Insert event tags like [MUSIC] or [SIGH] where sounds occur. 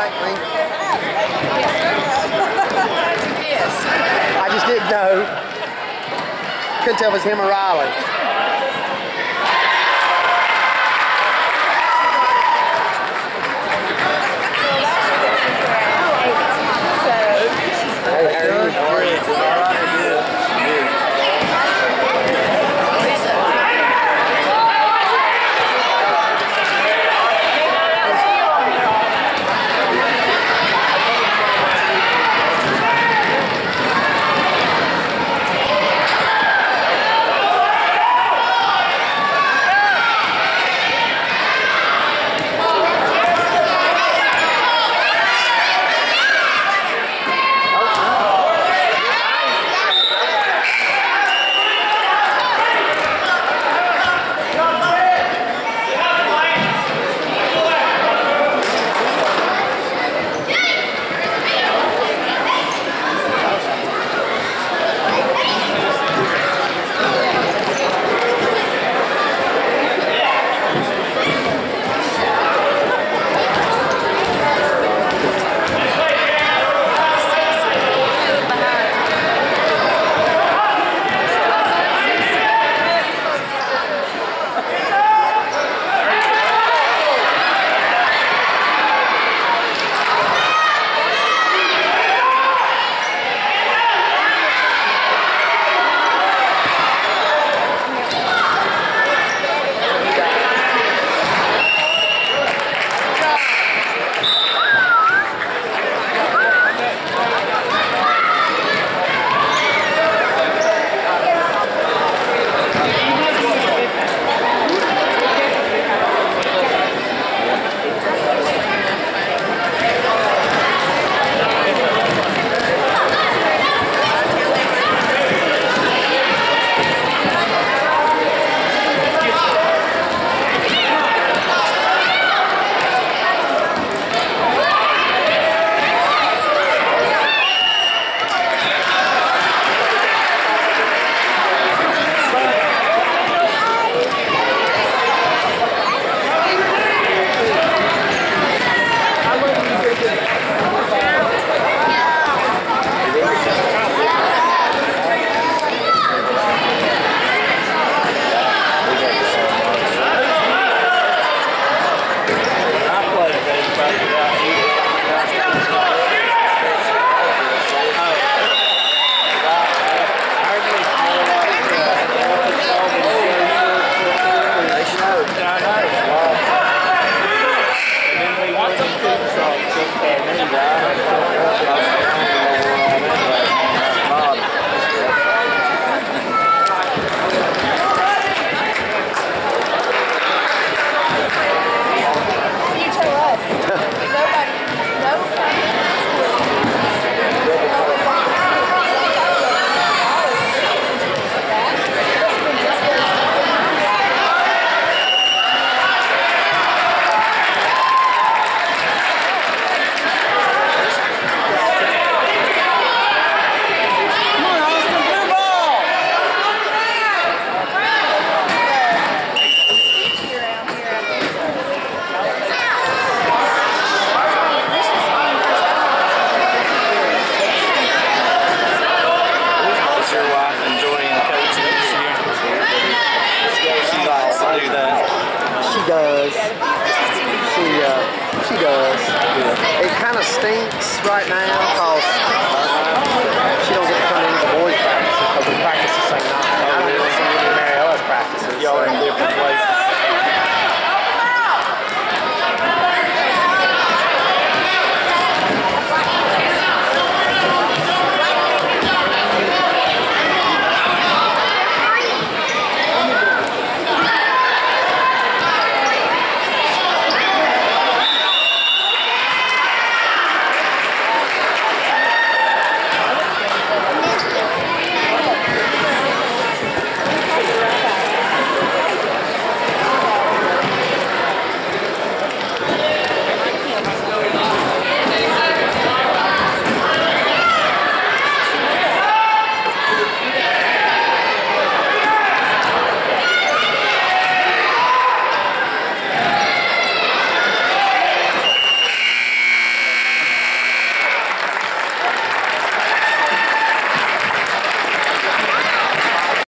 [LAUGHS] I just didn't know. Couldn't tell if it was him or Riley. stinks right now because